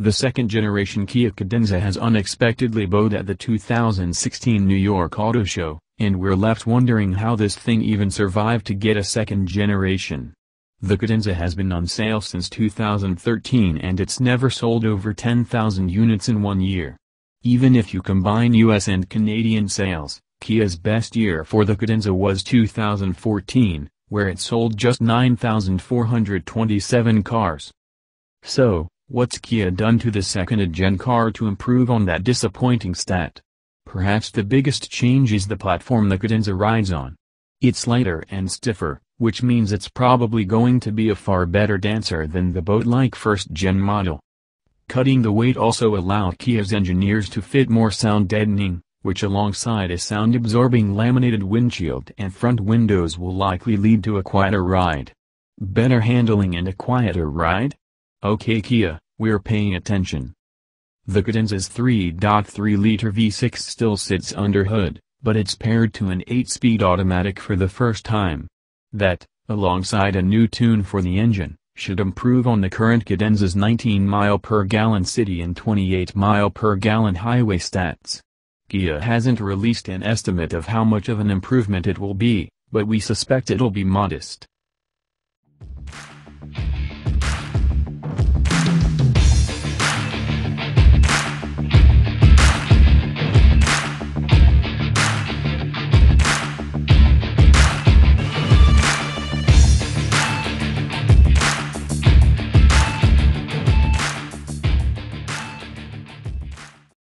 The second-generation Kia Cadenza has unexpectedly bowed at the 2016 New York Auto Show, and we're left wondering how this thing even survived to get a second generation. The Cadenza has been on sale since 2013 and it's never sold over 10,000 units in one year. Even if you combine US and Canadian sales, Kia's best year for the Cadenza was 2014, where it sold just 9,427 cars. So, what's Kia done to the second-gen car to improve on that disappointing stat? Perhaps the biggest change is the platform the Cadenza rides on. It's lighter and stiffer, which means it's probably going to be a far better dancer than the boat-like first-gen model. Cutting the weight also allowed Kia's engineers to fit more sound deadening, which alongside a sound-absorbing laminated windshield and front windows will likely lead to a quieter ride. Better handling and a quieter ride? Okay Kia, we're paying attention. The Cadenza's 3.3-liter V6 still sits under hood, but it's paired to an 8-speed automatic for the first time. That, alongside a new tune for the engine, should improve on the current Cadenza's 19 mile per gallon city and 28 mile per gallon highway stats. Kia hasn't released an estimate of how much of an improvement it will be, but we suspect it'll be modest.